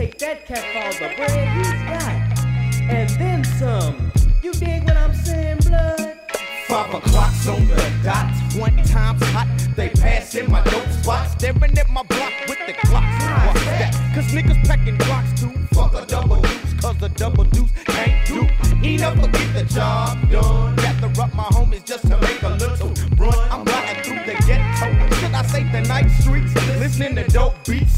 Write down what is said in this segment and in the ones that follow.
take that cat for the bread he's got, and then some. You dig what I'm saying, blood? Five o'clock's on the dot. One time's hot. They pass in my dope spot. Staring at my block with the clocks. What's that? Cause niggas packing blocks too. Fuck a double deuce. Cause the double deuce can't do. He never get the job done. Gather up my homies just to make a little run. I'm riding through the ghetto. Should I say the night streets? Listening to dope beats.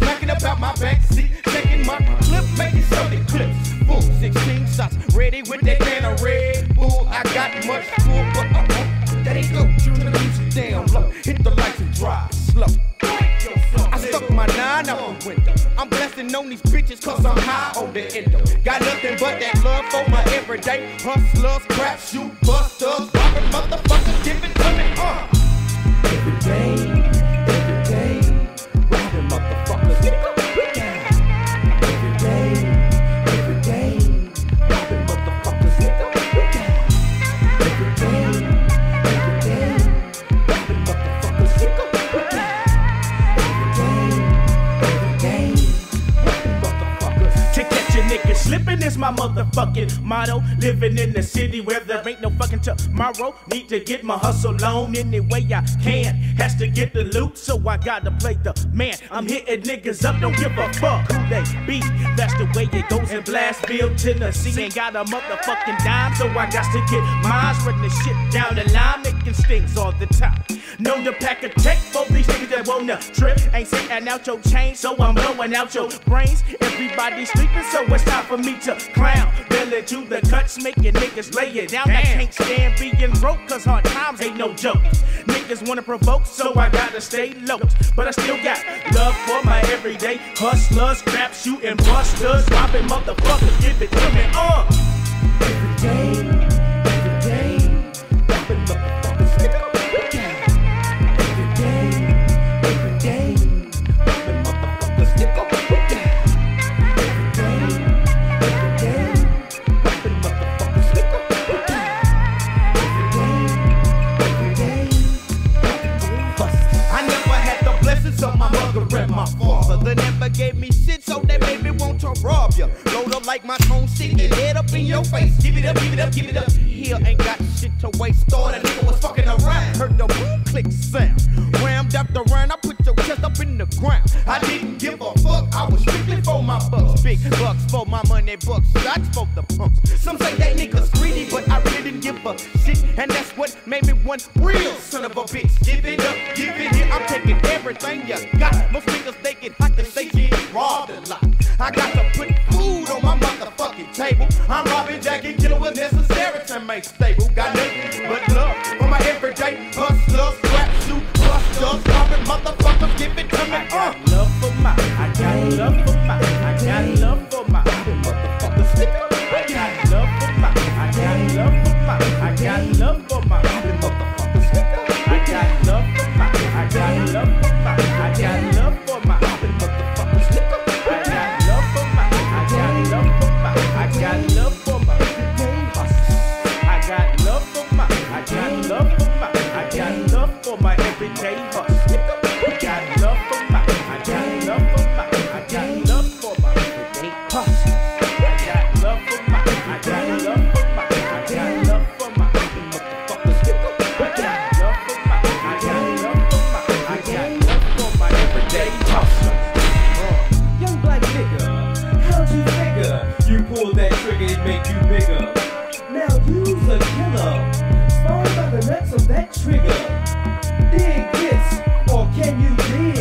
The window. I'm blessing on these bitches cause I'm high on the endo. Got nothing but that love for my everyday hustlers, crap shoot busters, my motherfucking motto. Living in the city where there ain't no fucking tomorrow. Need to get my hustle on any way I can. Has to get the loot, so I gotta play the man. I'm hitting niggas up, don't give a fuck who they be. That's the way it goes in Blastville, Tennessee. Ain't got a motherfucking dime, so I got to get mine. Running the shit down the line, making stings all the time. Know the pack of tech for these niggas that wanna trip. Ain't sitting out your chain, so I'm blowing out your brains. Everybody sleeping, so it's time for me to clown. Belly to the cuts, making niggas lay it down. I can't stand being broke, cause hard times ain't no joke. Niggas wanna provoke, so I gotta stay low. But I still got love for my everyday hustlers, crap shooting busters, robbing motherfuckers, give it to me, uh. Every day, father. Never gave me shit, so they made me want to rob ya. Load up like my stick and head up in your face. Give it up, give it up, give it up. Here ain't got shit to waste. Thought a nigga was fucking around. My money, bucks shots for the punks. Some say that nigga's greedy, but I really didn't give a shit. And that's what made me one real son of a bitch. Give it up, give it here, I'm taking everything you got. Most niggas they get hot cause they get robbed a lot. My, a killer. Found by the nuts of that trigger. Dig this, or can you dig?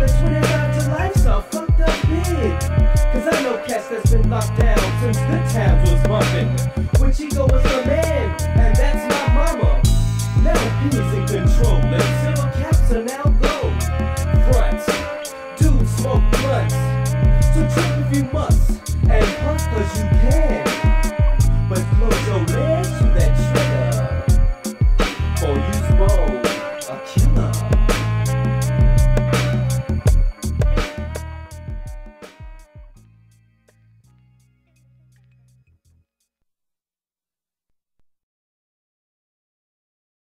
The 29 to life's all fucked up big. Cause I know cats that's been locked down since the town was bumping. When she goes